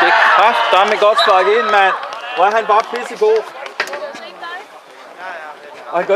Det med godt sparket ind, mand. Hvor er han bare pissegod. Og han